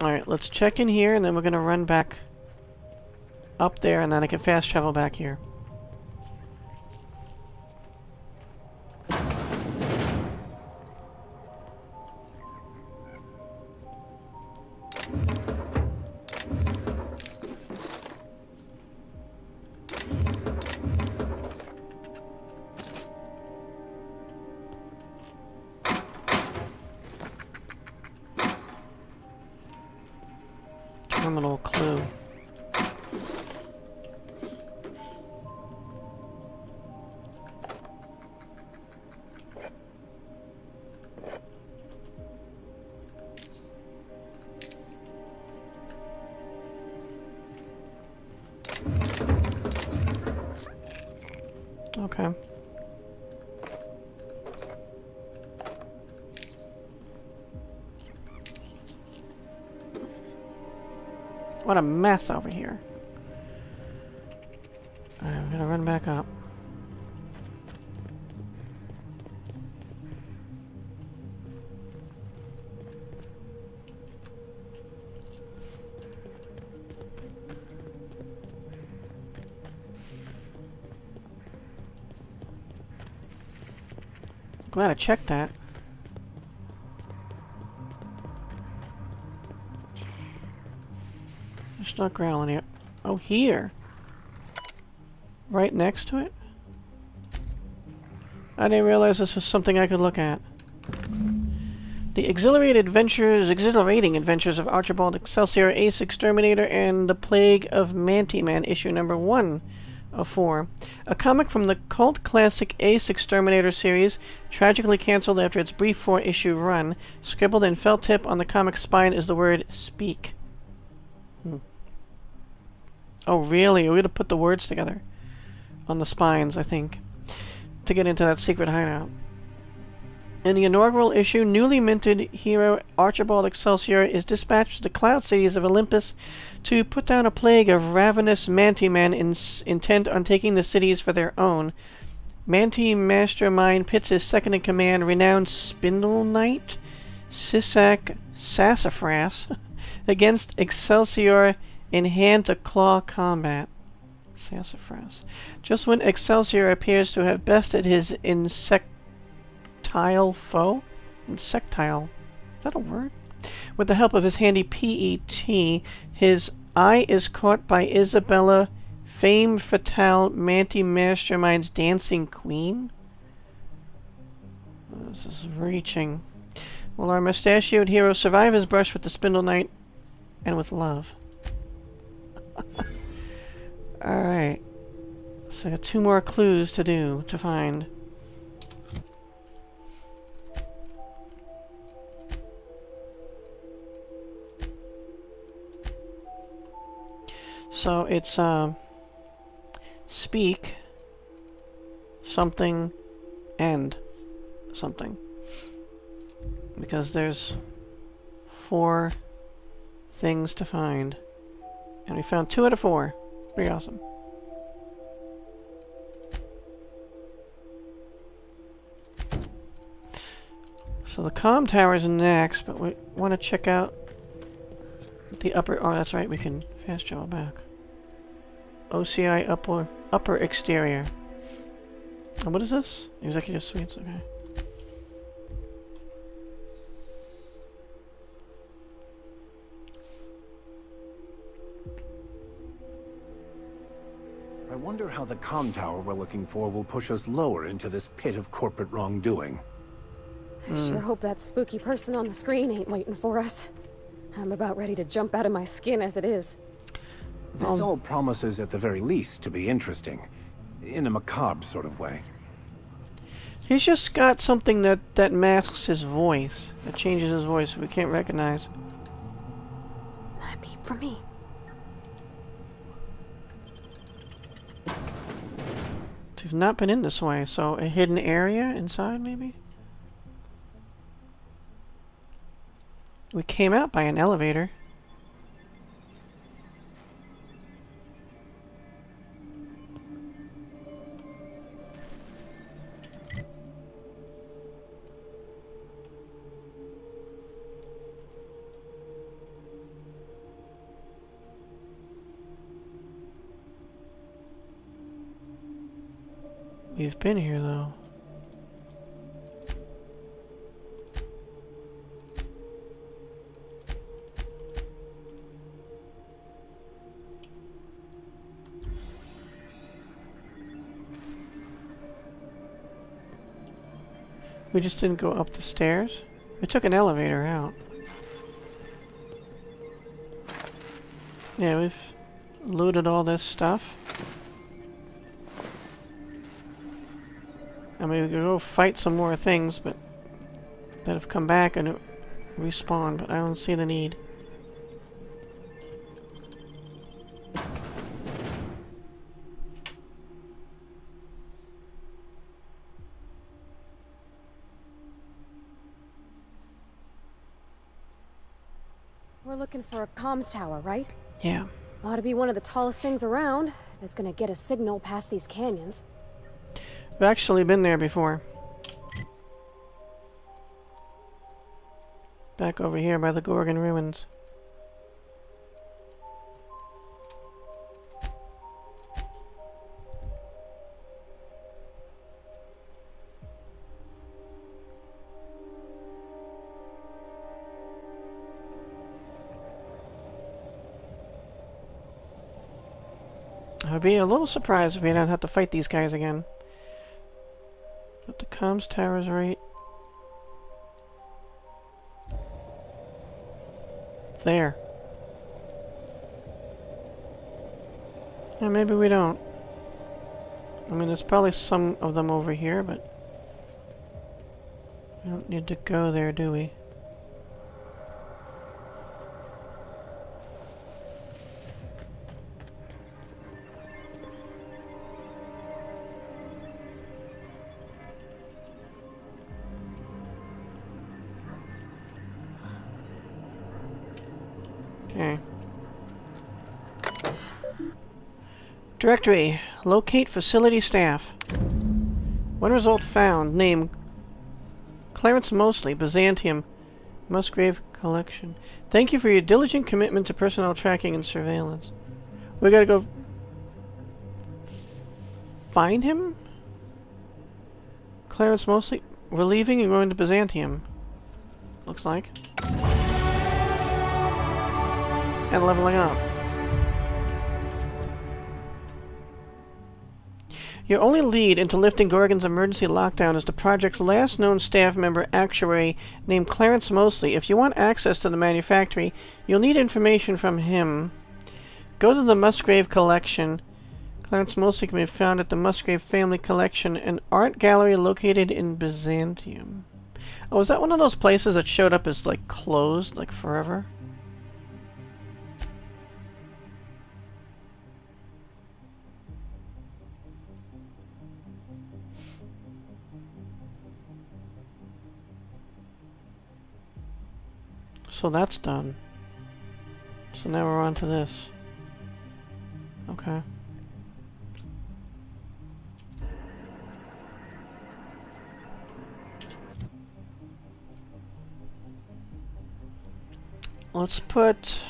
Alright, let's check in here, and then we're gonna run back up there, and then I can fast travel back here. Run back up. Glad I checked that. It's not growling yet. Oh, here. Right next to it? I didn't realize this was something I could look at. The exhilarated adventures, exhilarating adventures of Archibald Excelsior, Ace Exterminator, and the Plague of Manti-Man, issue number one of four. A comic from the cult classic Ace Exterminator series, tragically cancelled after its brief four-issue run. Scribbled in felt tip on the comic's spine is the word "speak." Hmm. Oh, really? We're gonna put the words together on the spines, I think, to get into that secret hideout. In the inaugural issue, newly minted hero Archibald Excelsior is dispatched to the cloud cities of Olympus to put down a plague of ravenous Manti-Men intent on taking the cities for their own. Manti Mastermind pits his second-in-command, renowned Spindle Knight, Sisak Sassafras, against Excelsior in hand-to-claw combat. Sassafras. Just when Excelsior appears to have bested his insectile foe? Insectile. Is that a word? With the help of his handy PET, his eye is caught by Isabella, fame fatale Manti Mastermind's dancing queen? Uh, this is reaching. Will our mustachioed hero survive his brush with the Spindle Knight and with love? Alright. So I got two more clues to do, to find. So it's uh, speak something and something. Because there's four things to find. And we found two out of four. Pretty awesome. So the com tower is next, but we want to check out the upper... Oh, that's right, we can fast travel back. OCI upper, upper exterior. And what is this? Executive suites, okay. Wonder how the com tower we're looking for will push us lower into this pit of corporate wrongdoing. I mm. sure hope that spooky person on the screen ain't waiting for us. I'm about ready to jump out of my skin as it is. This um, all promises, at the very least, to be interesting. In a macabre sort of way. He's just got something that, that masks his voice. That changes his voice we can't recognize. Not a peep from me. We've not been in this way, so a hidden area inside, maybe? We came out by an elevator. You've been here, though. We just didn't go up the stairs? We took an elevator out. Yeah, we've looted all this stuff. Mean, we could go fight some more things, but that have come back and respawn, but I don't see the need. We're looking for a comms tower, right? Yeah. Ought to be one of the tallest things around, it's gonna get a signal past these canyons. We've actually been there before. Back over here by the Gorgon ruins. I'd be a little surprised if we don't have to fight these guys again. Comms tower's right there. Yeah, maybe we don't. I mean, there's probably some of them over here, but we don't need to go there, do we? Okay. Directory. Locate facility staff. One result found. Name. Clarence Mosley, Byzantium. Musgrave Collection. Thank you for your diligent commitment to personnel tracking and surveillance. We gotta go... Find him? Clarence Mosley? We're leaving and going to Byzantium. Looks like and leveling up. Your only lead into lifting Gorgon's emergency lockdown is the project's last known staff member actuary named Clarence Mosley. If you want access to the manufactory, you'll need information from him. Go to the Musgrave Collection. Clarence Mosley can be found at the Musgrave Family Collection, an art gallery located in Byzantium. Oh, is that one of those places that showed up as, like, closed, like, forever? So that's done. So now we're on to this. Okay. Let's put...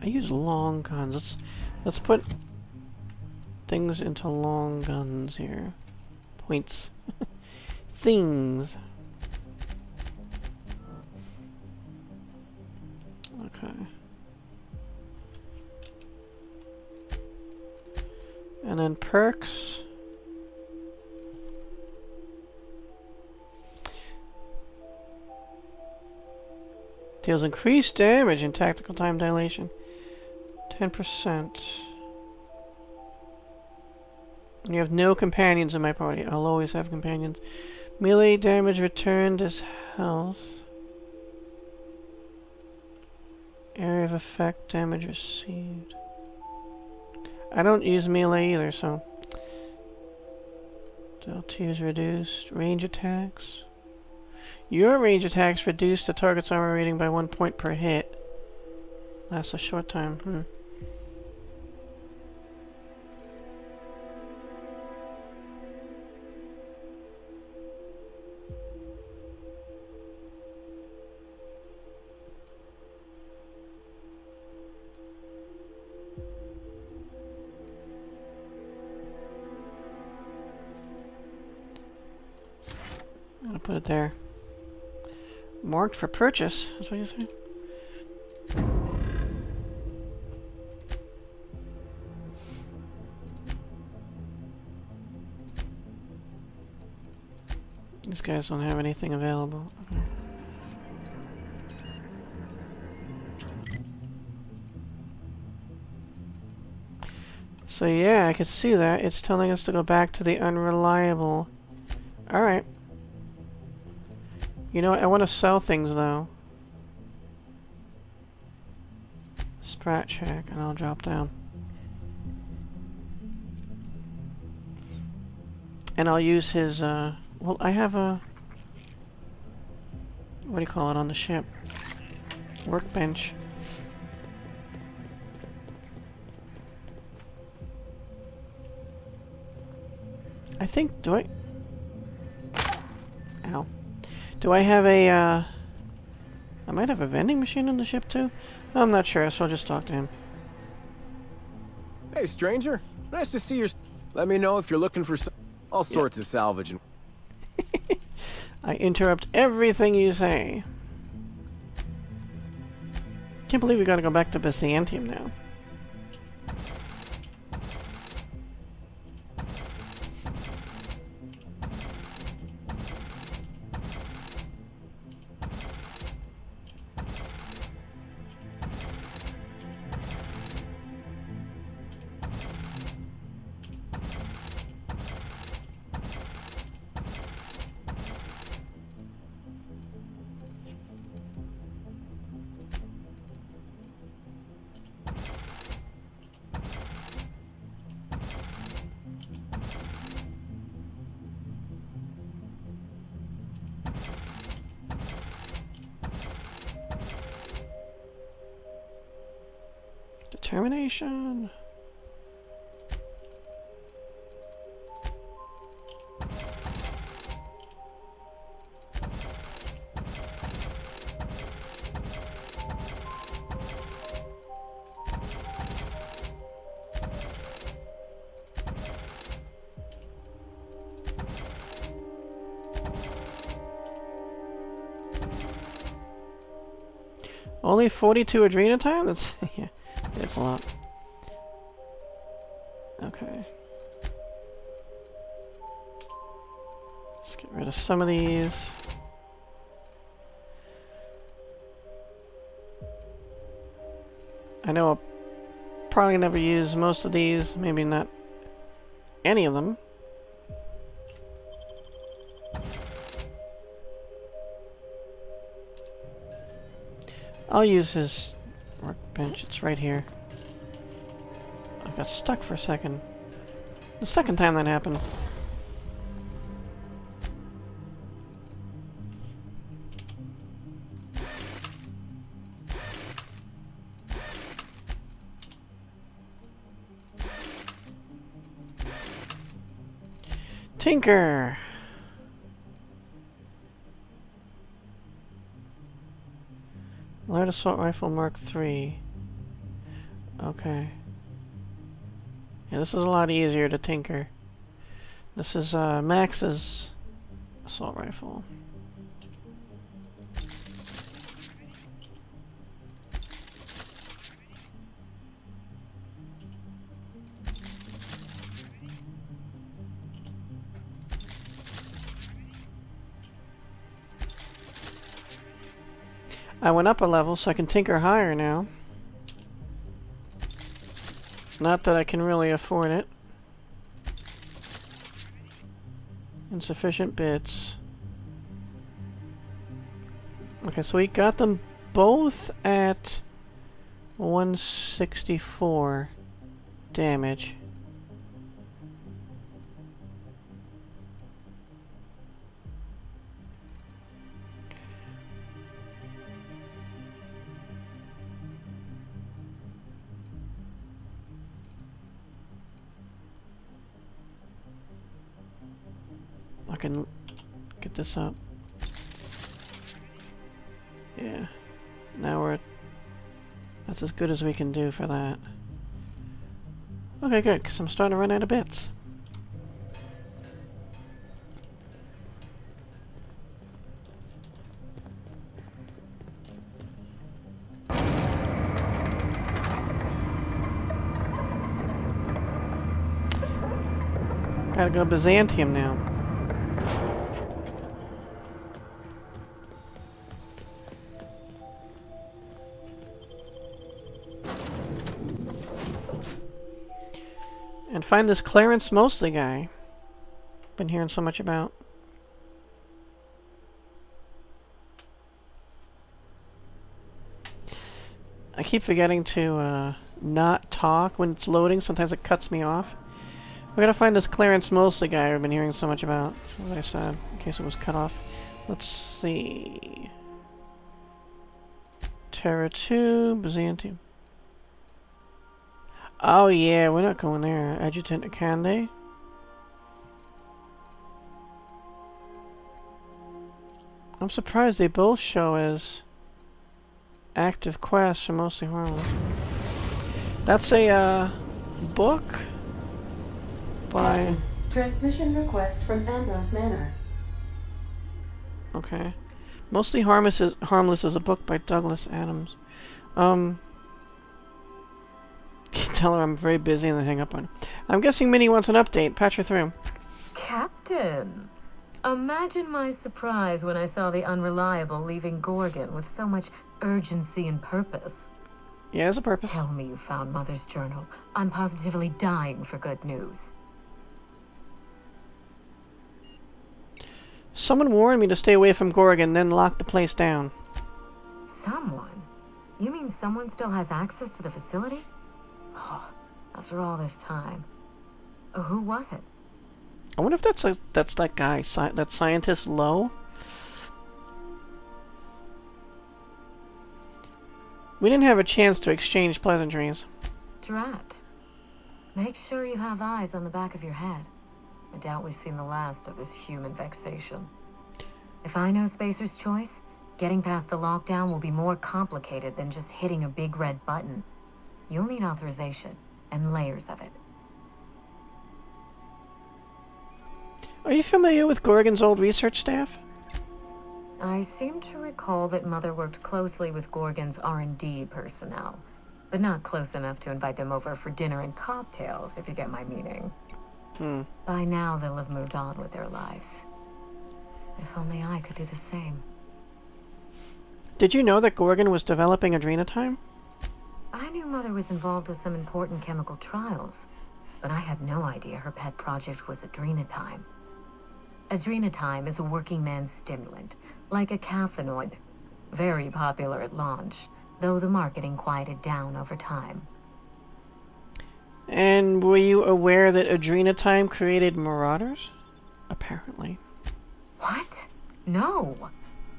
I use long guns. Let's let's put things into long guns here. Points things. Okay. And then perks. Deals increased damage and tactical time dilation. 10%. You have no companions in my party. I'll always have companions. Melee damage returned as health. Area of effect damage received. I don't use melee either, so... Delta is reduced. Range attacks. Your range attacks reduce the target's armor rating by one point per hit. Lasts a short time. Hmm. It there. Marked for purchase, that's what you say? These guys don't have anything available. Okay. So yeah, I can see that. It's telling us to go back to the unreliable. Alright. You know? I want to sell things, though. Sprat check, and I'll drop down. And I'll use his, uh... Well, I have a... What do you call it on the ship? Workbench. I think, do I... Do I have a, uh... I might have a vending machine on the ship, too? I'm not sure, so I'll just talk to him. Hey, stranger. Nice to see you. Let me know if you're looking for. All sorts of salvage and... I interrupt everything you say. Can't believe we gotta go back to Byzantium now. Determination. Only 42 Adrena time? That's, that's a lot. Okay. Let's get rid of some of these. I know I'll probably never use most of these, maybe not any of them. I'll use his workbench. It's right here. Got stuck for a second. The second time that happened. Tinker! Light Assault Rifle Mark III. Okay. Yeah, this is a lot easier to tinker. This is uh, Max's assault rifle. I went up a level so I can tinker higher now. Not that I can really afford it. Insufficient bits. Okay, so we got them both at 164 damage. Can get this up. Yeah. Now we're... That's as good as we can do for that. Okay, good, because I'm starting to run out of bits. Gotta go Byzantium now. Find this Clarence Mosley guy. Been hearing so much about. I keep forgetting to uh, not talk when it's loading. Sometimes it cuts me off. We're gonna find this Clarence Mosley guy I've been hearing so much about. What I said, in case it was cut off. Let's see. Terra 2, Byzantium. Oh yeah, we're not going there. Adjutant Akande. I'm surprised they both show as active quests are mostly harmless. That's a uh, book by. Transmission request from Ambrose Manor. Okay, mostly harmless is harmless is a book by Douglas Adams. Um, tell her I'm very busy and then hang up on. Her. I'm guessing Minnie wants an update. Patch her through. Captain. Imagine my surprise when I saw the Unreliable leaving Gorgon with so much urgency and purpose. Yeah, there's a purpose. Tell me you found Mother's journal. I'm positively dying for good news. Someone warned me to stay away from Gorgon, then locked the place down. Someone? You mean someone still has access to the facility? Oh, after all this time. Oh, who was it? I wonder if that's a, that's that guy, sci that scientist Low. We didn't have a chance to exchange pleasantries. Drat. Make sure you have eyes on the back of your head. I doubt we've seen the last of this human vexation. If I know Spacer's choice, getting past the lockdown will be more complicated than just hitting a big red button. You'll need authorization, and layers of it. Are you familiar with Gorgon's old research staff? I seem to recall that Mother worked closely with Gorgon's R&D personnel, but not close enough to invite them over for dinner and cocktails, if you get my meaning. Hmm. By now, they'll have moved on with their lives. If only I could do the same. Did you know that Gorgon was developing Adrenatime? I knew Mother was involved with some important chemical trials, but I had no idea her pet project was Adrenatime. Adrenatime is a working man's stimulant, like a cathinoid. Very popular at launch, though the marketing quieted down over time. And were you aware that Adrenatime created Marauders? Apparently. What? No.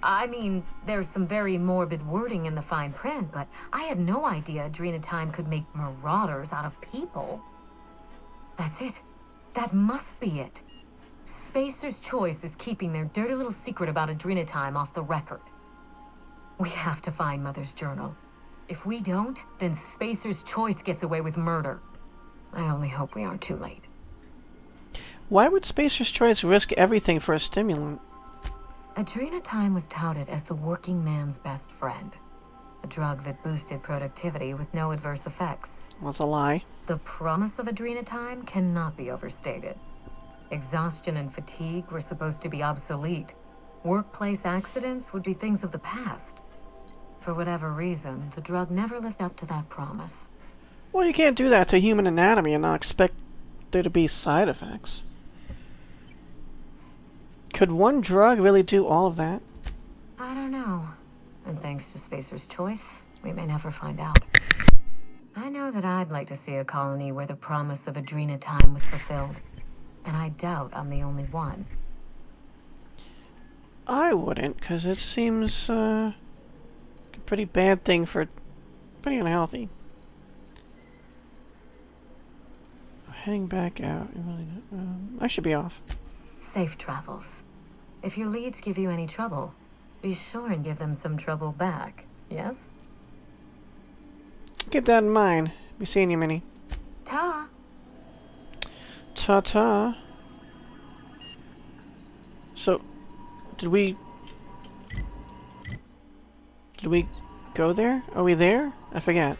I mean, there's some very morbid wording in the fine print, but I had no idea Adrena Time could make Marauders out of people. That's it. That must be it. Spacer's Choice is keeping their dirty little secret about Adrena Time off the record. We have to find Mother's journal. If we don't, then Spacer's Choice gets away with murder. I only hope we aren't too late. Why would Spacer's Choice risk everything for a stimulant? Adrenatime was touted as the working man's best friend. A drug that boosted productivity with no adverse effects. That's a lie. The promise of Adrenatime cannot be overstated. Exhaustion and fatigue were supposed to be obsolete. Workplace accidents would be things of the past. For whatever reason, the drug never lived up to that promise. Well, you can't do that to human anatomy and not expect there to be side effects. Could one drug really do all of that? I don't know. And thanks to Spacer's Choice, we may never find out. I know that I'd like to see a colony where the promise of Adrena time was fulfilled. And I doubt I'm the only one. I wouldn't, because it seems uh, a pretty bad thing for... pretty unhealthy. Heading back out. Um, I should be off. Safe travels. If your leads give you any trouble, be sure and give them some trouble back, yes? Keep that in mind. Be seeing you, Minnie. Ta! Ta-ta. So, did we... Did we go there? Are we there? I forget.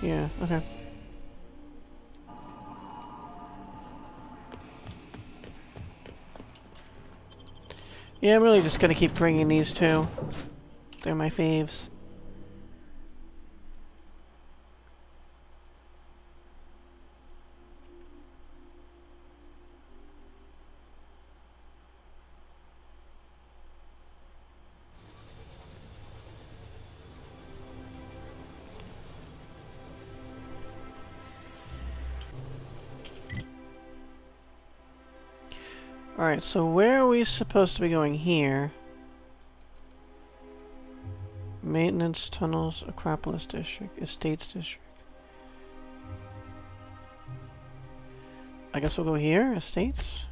Yeah, okay. Yeah, I'm really just gonna keep bringing these two. They're my faves. Alright, so where are we supposed to be going here? Maintenance, tunnels, Acropolis District, Estates District. I guess we'll go here, Estates.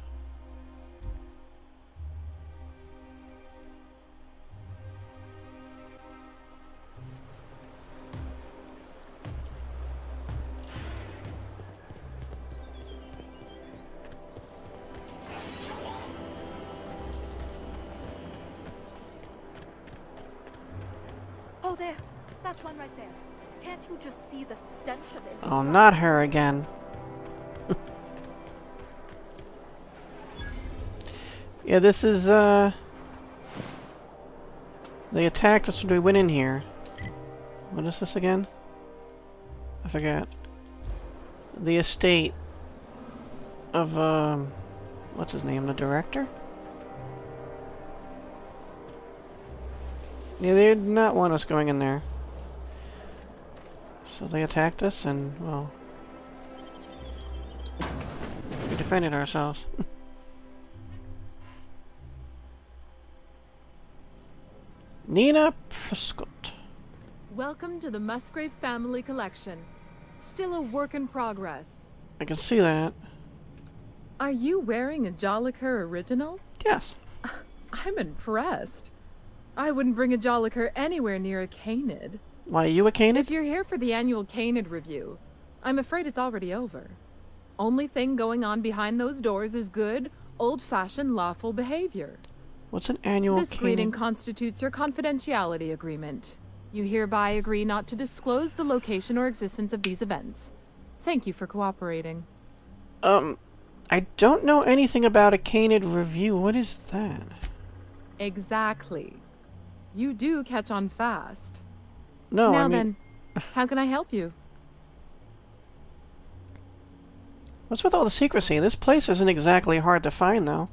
Not her again. yeah, this is, uh... They attacked us when we went in here. What is this again? I forgot. The estate of, um... What's his name? The director? Yeah, they did not want us going in there. So they attacked us and, well... We defended ourselves. Nina Prescott. Welcome to the Musgrave Family Collection. Still a work in progress. I can see that. Are you wearing a Jolicoeur original? Yes. I'm impressed. I wouldn't bring a Jolicoeur anywhere near a Canid. Why, are you a Canid? If you're here for the annual Canid review, I'm afraid it's already over. Only thing going on behind those doors is good, old-fashioned lawful behavior. What's an annual This greeting Canid? constitutes your confidentiality agreement. You hereby agree not to disclose the location or existence of these events. Thank you for cooperating. Um, I don't know anything about a Canid review. What is that? Exactly. You do catch on fast. No, now I mean... then, how can I help you? What's with all the secrecy? This place isn't exactly hard to find, though.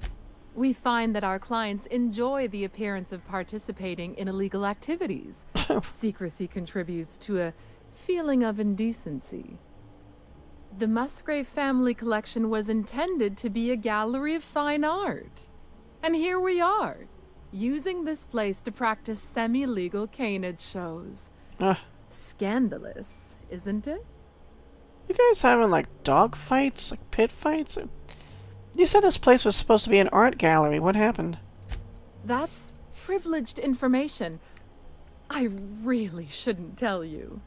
We find that our clients enjoy the appearance of participating in illegal activities. Secrecy contributes to a feeling of indecency. The Musgrave family collection was intended to be a gallery of fine art. And here we are, using this place to practice semi-legal canid shows. Uh, Scandalous, isn't it? you guys having, like, dog fights? Like, pit fights? You said this place was supposed to be an art gallery. What happened? That's privileged information. I really shouldn't tell you.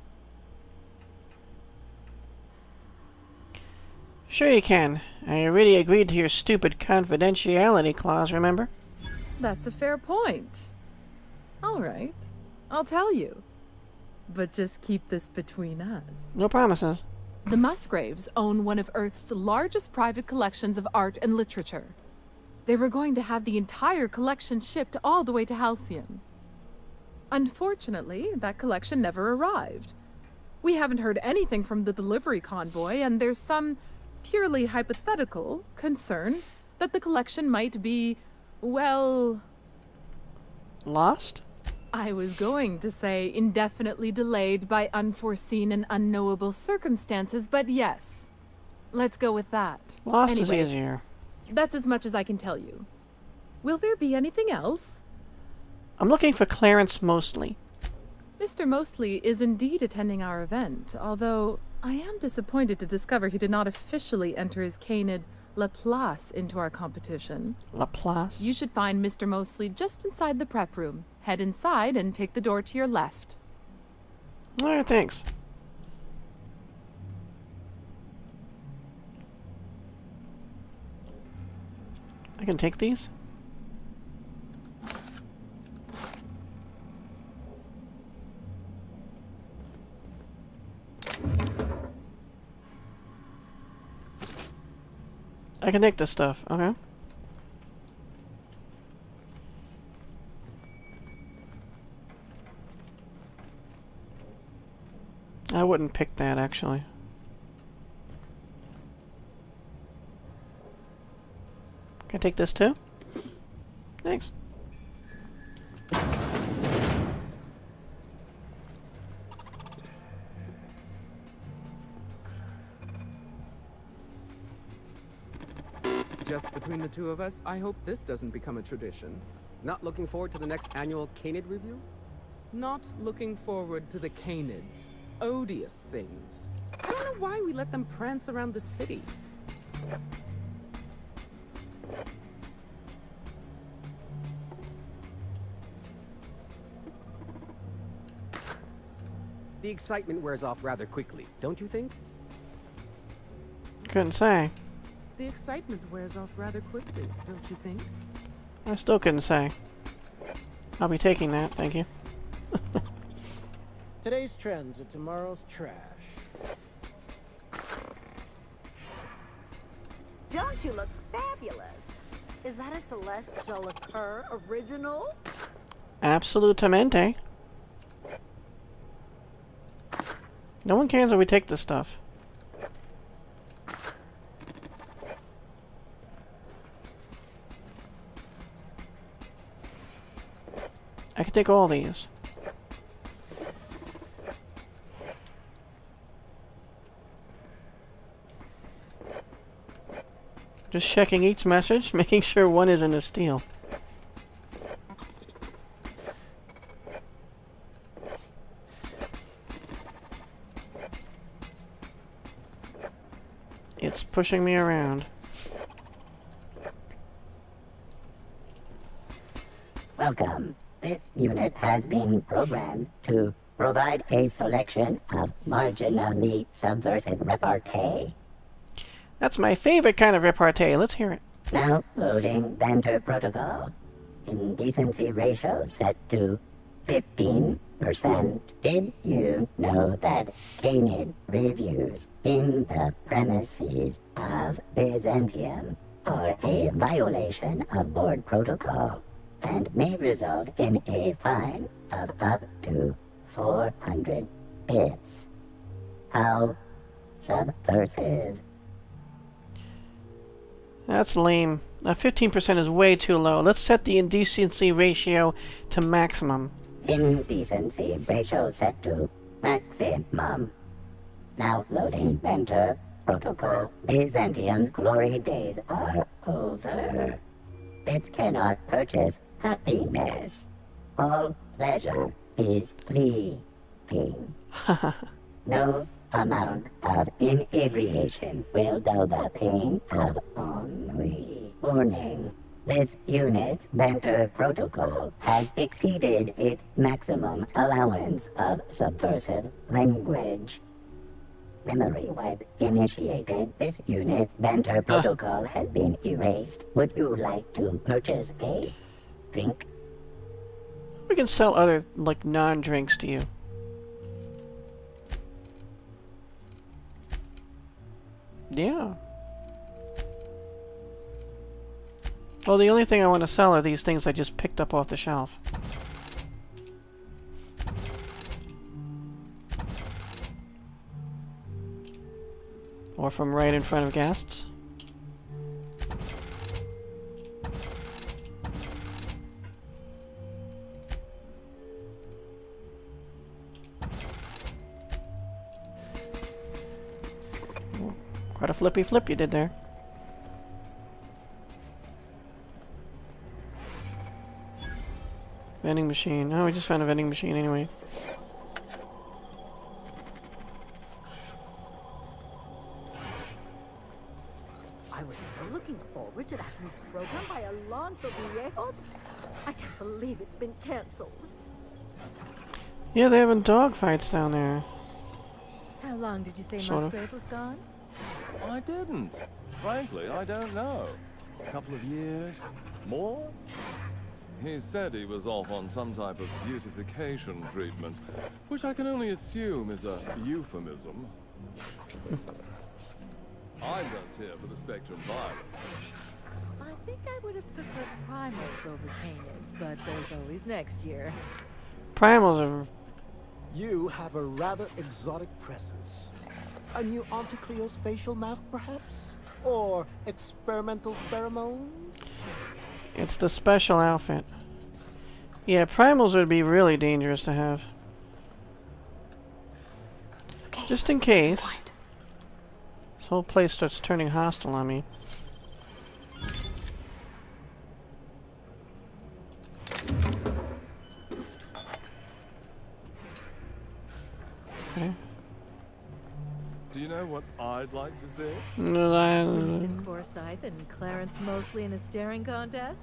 Sure you can. I already agreed to your stupid confidentiality clause, remember? That's a fair point. All right, I'll tell you. But just keep this between us. No promises. The Musgraves own one of Earth's largest private collections of art and literature. They were going to have the entire collection shipped all the way to Halcyon. Unfortunately, that collection never arrived. We haven't heard anything from the delivery convoy, and there's some purely hypothetical concern that the collection might be, well, Lost? I was going to say indefinitely delayed by unforeseen and unknowable circumstances, but yes. Let's go with that. Lost is Anyway, easier. That's as much as I can tell you. Will there be anything else? I'm looking for Clarence Mostly. Mr. Mostly is indeed attending our event, although I am disappointed to discover he did not officially enter his canid Laplace into our competition. Laplace? You should find Mr. Mostly just inside the prep room. Head inside and take the door to your left. Alright, thanks. I can take these? I can take this stuff, okay. I wouldn't pick that, actually. Can I take this too? Thanks. Between the two of us, I hope this doesn't become a tradition. Not looking forward to the next annual Canid review? Not looking forward to the Canids. Odious things. I don't know why we let them prance around the city. The excitement wears off rather quickly, don't you think? Couldn't say. The excitement wears off rather quickly, don't you think? I still couldn't say. I'll be taking that, thank you. Today's trends are tomorrow's trash. Don't you look fabulous? Is that a Celeste Jolicoeur original? Absolutamente. No one cares if we take this stuff. I can take all these. Just checking each message, making sure one isn't a steal. It's pushing me around. Welcome. This unit has been programmed to provide a selection of marginally subversive repartee. That's my favorite kind of repartee. Let's hear it. Now loading banter protocol. Indecency ratio set to 15%. Did you know that Canid reviews in the premises of Byzantium are a violation of board protocol and may result in a fine of up to 400 bits? How subversive. That's lame. Uh, 15% is way too low. Let's set the indecency ratio to maximum. Indecency ratio set to maximum. Now loading banter protocol. Byzantium's glory days are over. Bits cannot purchase happiness. All pleasure is fleeting. no amount of inebriation will dull the pain of ennui. Warning. This unit's banter protocol has exceeded its maximum allowance of subversive language. Memory wipe initiated. This unit's banter ah. protocol has been erased. Would you like to purchase a drink? We can sell other, like, non-drinks to you. Yeah. Well, the only thing I want to sell are these things I just picked up off the shelf. Or from right in front of guests. Quite a flippy flip you did there. Vending machine. Oh, we just found a vending machine anyway. Yeah, they're having dogfights down there. How long did you say Sort of. Was gone? I didn't. Frankly, I don't know. A couple of years? More? He said he was off on some type of beautification treatment, which I can only assume is a euphemism. I'm just here for the Spectrum Violet. I think I would have preferred primals over canids, but there's always next year. Primals are You have a rather exotic presence. A new Auntie Cleo's facial mask, perhaps? Or experimental pheromones? It's the special outfit. Yeah, primals would be really dangerous to have. Okay. Just in case. This whole place starts turning hostile on me. Winston Forsythe and Clarence Mosley in a staring contest?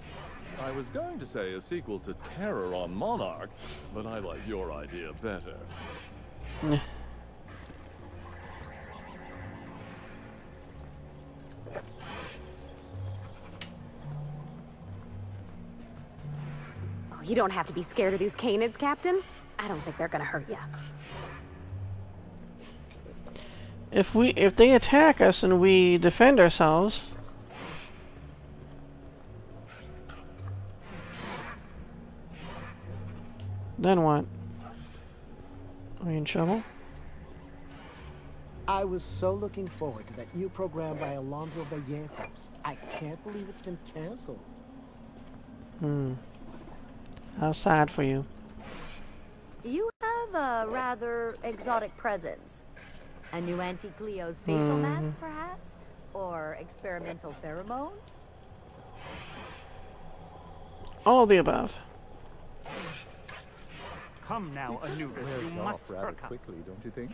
I was going to say a sequel to Terror on Monarch, but I like your idea better. Oh, you don't have to be scared of these canids, Captain. I don't think they're gonna hurt you. If we if they attack us and we defend ourselves, then what? Are we in trouble? I was so looking forward to that new program by Alonso Vallejos. I can't believe it's been canceled. Hmm. How sad for you. You have a rather exotic presence. A new Auntie Cleo's facial Mhm. mask, perhaps? Or experimental pheromones? All of the above. Come now, Anubis, you Wears must off rather up. quickly, don't you think?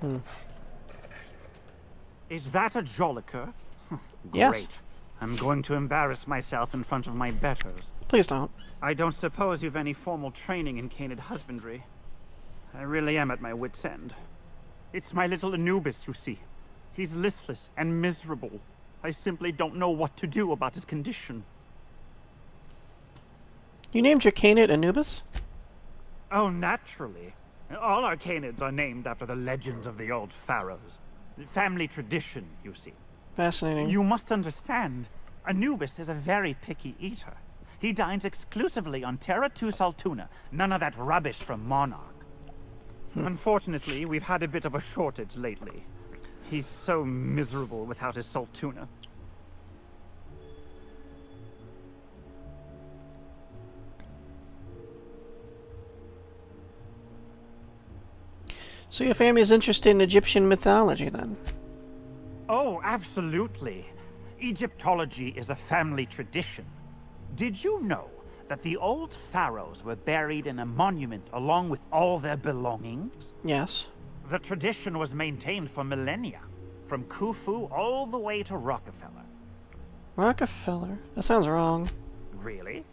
Hmm. Is that a Jolicoeur? Yes. Great. I'm going to embarrass myself in front of my betters. Please don't. I don't suppose you've any formal training in canid husbandry. I really am at my wit's end. It's my little Anubis, you see. He's listless and miserable. I simply don't know what to do about his condition. You named your canid Anubis? Oh, naturally. All our canids are named after the legends of the old pharaohs. Family tradition, you see. Fascinating. You must understand, Anubis is a very picky eater. He dines exclusively on Terra 2 Saltuna, none of that rubbish from Monarch. Hmm. Unfortunately, we've had a bit of a shortage lately. He's so miserable without his Saltuna. So your family's interested in Egyptian mythology then? Oh, absolutely. Egyptology is a family tradition. Did you know that the old pharaohs were buried in a monument along with all their belongings? Yes. The tradition was maintained for millennia, from Khufu all the way to Rockefeller. Rockefeller? That sounds wrong. Really?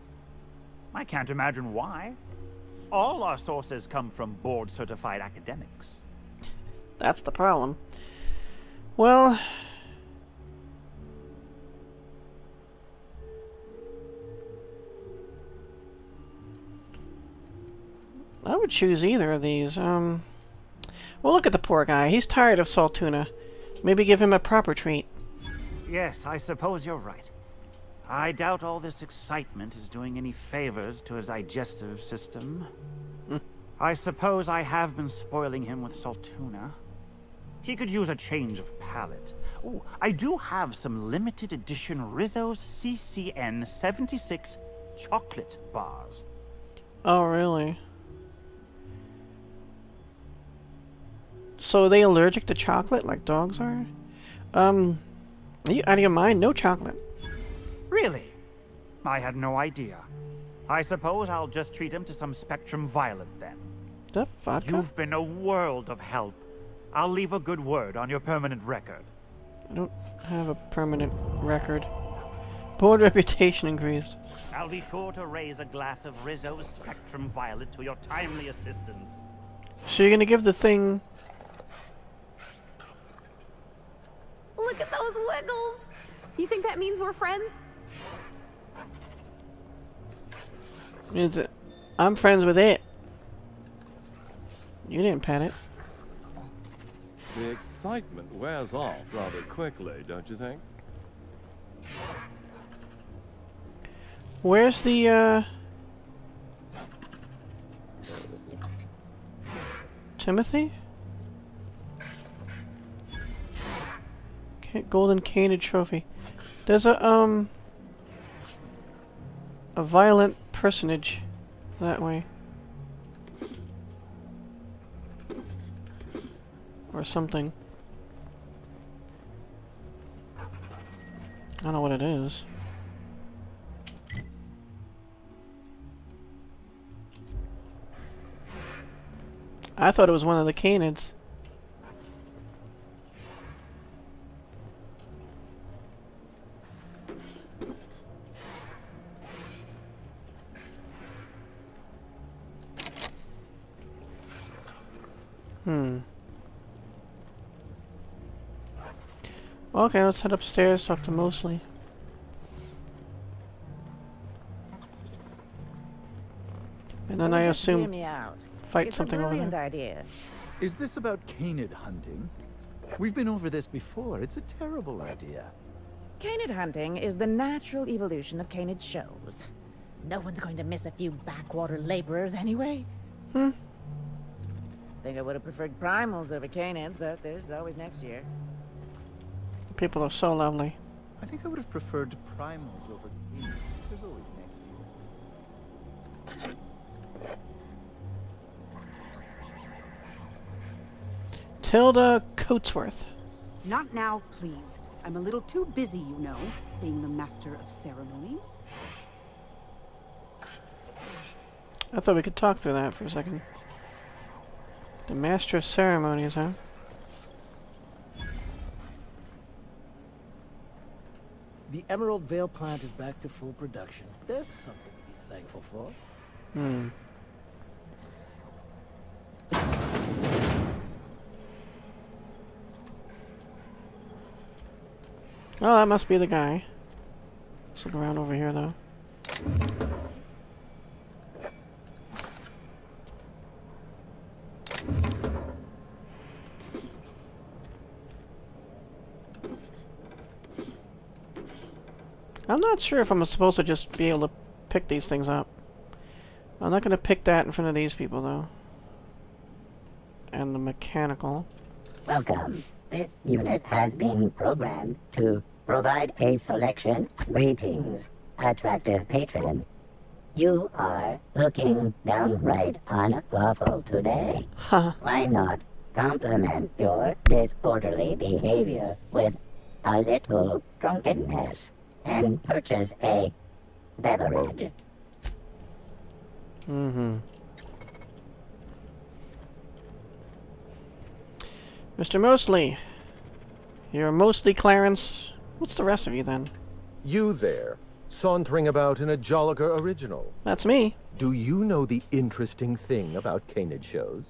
I can't imagine why. All our sources come from board certified academics. That's the problem. Well... I would choose either of these. Um, well, look at the poor guy. He's tired of Saltuna. Maybe give him a proper treat. Yes, I suppose you're right. I doubt all this excitement is doing any favors to his digestive system. I suppose I have been spoiling him with saltuna. He could use a change of palate. Oh, I do have some limited edition Rizzo's CCN 76 chocolate bars. Oh, really? So are they allergic to chocolate like dogs are? Um, are you out of your mind? No chocolate. Really? I had no idea. I suppose I'll just treat him to some Spectrum Violet then. The vodka? You've been a world of help. I'll leave a good word on your permanent record. I don't have a permanent record. Board reputation increased. I'll be sure to raise a glass of Rizzo's Spectrum Violet to your timely assistance. So you're gonna give the thing... Look at those wiggles! You think that means we're friends? Is it? I'm friends with it. You didn't pet it. The excitement wears off rather quickly, don't you think? Where's the, uh... Timothy? Golden canid trophy. There's a, um... A violent personage that way. Or something. I don't know what it is. I thought it was one of the canids. Hmm. Okay, let's head upstairs, talk to Mosley. And then I assume me out. fight it's something a over brilliant there. idea. Is this about canid hunting? We've been over this before. It's a terrible idea. Canid hunting is the natural evolution of canid shows. No one's going to miss a few backwater laborers anyway. Hmm. Think I would have preferred primals over canids, but there's always next year. People are so lovely. I think I would have preferred primals over canids. There's always next year. Tilda Coatsworth. Not now, please. I'm a little too busy, you know, being the master of ceremonies. I thought we could talk through that for a second. The Master of Ceremonies, huh? The Emerald Vale plant is back to full production. There's something to be thankful for. Hmm. Oh, that must be the guy. Let's look around over here, though. I'm not sure if I'm supposed to just be able to pick these things up. I'm not going to pick that in front of these people, though. And the mechanical. Welcome. This unit has been programmed to provide a selection. Greetings, attractive patron. You are looking downright unlawful today. Huh. Why not compliment your disorderly behavior with a little drunkenness and purchase a beverage? Mm-hmm. Mr. Mosley. You're mostly Clarence. What's the rest of you, then? You there, sauntering about in a Jolicoeur original. That's me. Do you know the interesting thing about canid shows?